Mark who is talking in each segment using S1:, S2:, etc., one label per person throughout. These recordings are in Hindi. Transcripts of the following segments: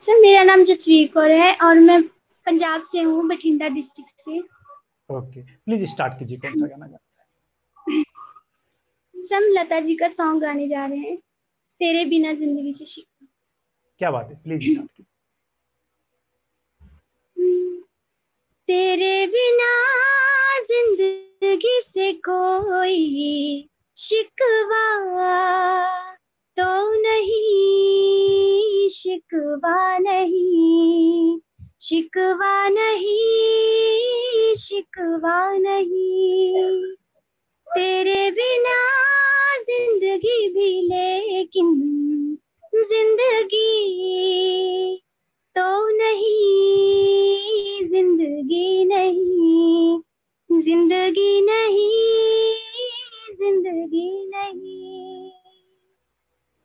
S1: सर मेरा नाम जसवीर कौर है और मैं पंजाब से हूँ बठिंडा डिस्ट्रिक्ट से।
S2: ओके प्लीज़ स्टार्ट कीजिए कौन सा गाना गाते
S1: सर हम लता जी का सॉन्ग गाने जा रहे हैं। तेरे बिना ज़िंदगी से शिकवा
S2: क्या बात है? प्लीज़ स्टार्ट कीजिए।
S1: तेरे बिना ज़िंदगी से कोई शिकवा शिकवा नहीं शिकवा नहीं शिकवा नहीं। तेरे बिना ज़िंदगी भी लेकिन ज़िंदगी तो नहीं, ज़िंदगी नहीं ज़िंदगी नहीं ज़िंदगी नहीं।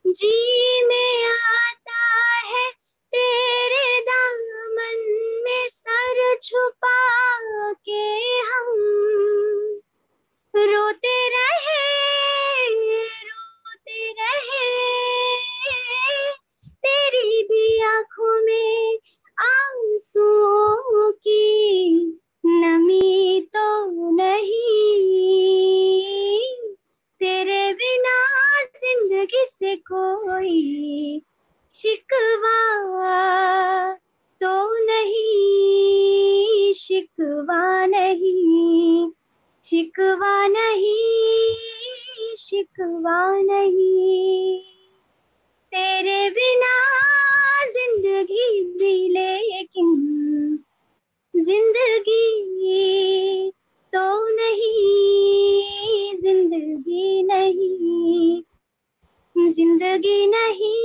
S1: जी आँखों में आँसू की नमी तो नहीं। तेरे बिना ज़िंदगी से कोई शिकवा तो नहीं। शिकवा नहीं शिकवा नहीं शिकवा नहीं। तेरे बिना ज़िंदगी नहीं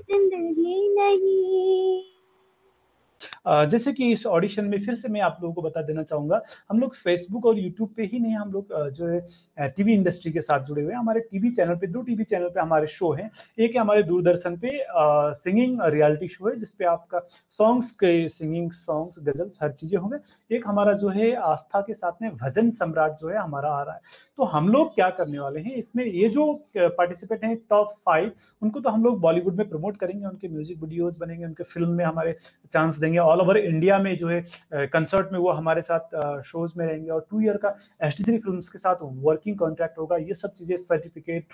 S1: ज़िंदगी नहीं।
S2: जैसे कि इस ऑडिशन में फिर से मैं आप लोगों को बता देना चाहूँगा, हम लोग फेसबुक और यूट्यूब पे ही नहीं, हम लोग जो है टीवी इंडस्ट्री के साथ जुड़े हुए हैं। हमारे टीवी चैनल पे, दो टीवी चैनल पे हमारे शो हैं। एक है हमारे दूरदर्शन पे सिंगिंग रियलिटी शो है, जिसपे आपका सॉन्ग्स के सिंगिंग सॉन्ग्स गजल्स, हर चीज़ें होंगे। एक हमारा जो है, आस्था के साथ में भजन सम्राट जो है, हमारा आ रहा है। तो हम लोग क्या करने वाले हैं, इसमें ये जो पार्टिसिपेट हैं टॉप फाइव उनको तो हम लोग बॉलीवुड में प्रमोट करेंगे, उनके म्यूज़िक वीडियोज़ बनेंगे, उनके फ़िल्म में हमारे चांस देंगे ऑल ओवर इंडिया में जो है कंसर्ट में वो हमारे साथ शोज़ में रहेंगे और टू ईयर का एस टी थ्री फ़िल्म के साथ वर्किंग कॉन्ट्रैक्ट होगा। ये सब चीज़ें सर्टिफिकेट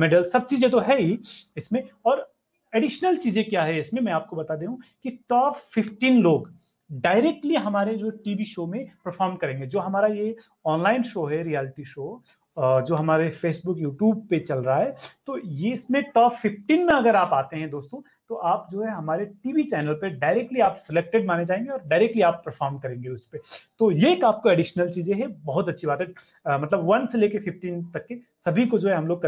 S2: मेडल सब चीज़ें तो है ही इसमें। और एडिशनल चीज़ें क्या है इसमें? मैं आपको बता दूँ कि टॉप फिफ्टीन लोग डायरेक्टली हमारे जो टीवी शो में परफॉर्म करेंगे। जो हमारा ये ऑनलाइन शो है रियलिटी शो जो हमारे फेसबुक यूट्यूब पे चल रहा है तो ये इसमें टॉप 15 में अगर आप आते हैं दोस्तों तो आप जो है हमारे टीवी चैनल पे डायरेक्टली आप सिलेक्टेड माने जाएँगे और डायरेक्टली आप परफॉर्म करेंगे उस पर तो ये एक आपको एडिशनल चीज़ें हैं बहुत अच्छी बात है। आ, मतलब वन से लेके फिफ्टीन तक के सभी को जो है हम लोग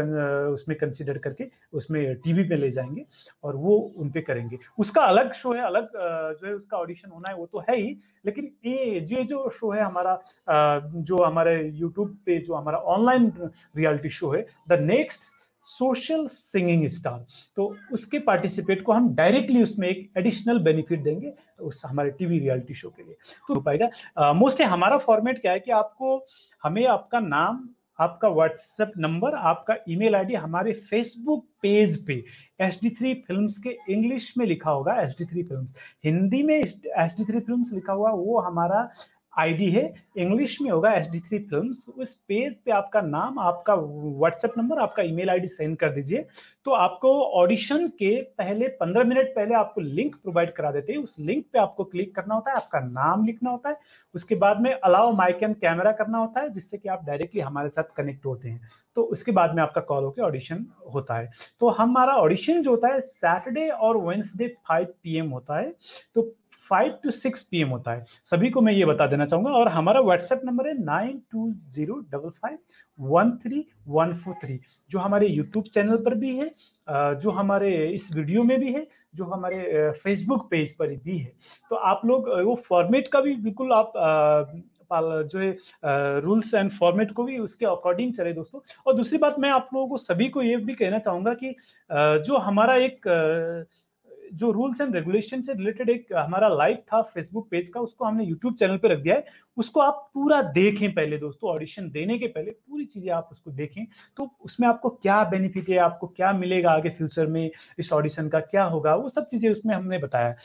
S2: उसमें कंसिडर करके उसमें टीवी पे ले जाएँगे और वो उन पे करेंगे। उसका अलग शो है अलग जो है उसका ऑडिशन होना है वो तो है ही लेकिन ये ये जो शो है हमारा जो हमारे यूट्यूब पे जो हमारा ऑनलाइन रियलिटी शो है the next social singing star. तो उसके पार्टिसिपेट को हम डायरेक्टली उसमें एक एडिशनल बेनिफिट देंगे उस हमारे टीवी रियलिटी शो के लिए। तो पाएगा मोस्टली हमारा फॉर्मेट क्या है कि आपको, हमें आपका नाम, आपका व्हाट्सएप नंबर, आपका ईमेल आईडी हमारे फेसबुक पेज पे एच डी थ्री फ़िल्म के इंग्लिश में लिखा होगा, H D three film Hindi में एच डी थ्री फ़िल्म लिखा हुआ, वो हमारा आईडी है, इंग्लिश में होगा एच डी थ्री फ़िल्म उस पेज पे आपका नाम, आपका व्हाट्सएप नंबर आपका ईमेल आईडी सेंड कर दीजिए। तो आपको ऑडिशन के पहले पंद्रह मिनट पहले आपको लिंक प्रोवाइड करा देते हैं। उस लिंक पे आपको क्लिक करना होता है, आपका नाम लिखना होता है। उसके बाद में अलाउ माइक एंड कैमरा करना होता है, जिससे कि आप डायरेक्टली हमारे साथ कनेक्ट होते हैं। तो उसके बाद में आपका कॉल होकर ऑडिशन होता है। तो हमारा ऑडिशन जो होता है सैटरडे और वेंसडे फाइव पी होता है। तो फाइव टू सिक्स पी होता है। सभी को मैं ये बता देना चाहूँगा और हमारा व्हाट्सएप नंबर है nine two zero double five one three one four three, जो हमारे यूट्यूब चैनल पर भी है जो हमारे इस वीडियो में भी है, जो हमारे फेसबुक पेज पर भी है। तो आप लोग वो फॉर्मेट का भी बिल्कुल आप जो है रूल्स एंड फॉर्मेट को भी उसके अकॉर्डिंग चले दोस्तों। और दूसरी बात मैं आप लोगों को, सभी को ये भी कहना चाहूँगा कि जो हमारा एक जो रूल्स एंड रेगुलेशन से रिलेटेड एक हमारा लाइव था फेसबुक पेज का, उसको हमने यूट्यूब चैनल पर रख दिया है। उसको आप पूरा देखें पहले दोस्तों ऑडिशन देने के पहले पूरी चीज़ें आप उसको देखें। तो उसमें आपको क्या बेनिफिट है, आपको क्या मिलेगा आगे फ्यूचर में इस ऑडिशन का, क्या होगा, वो सब चीज़ें उसमें हमने बताया।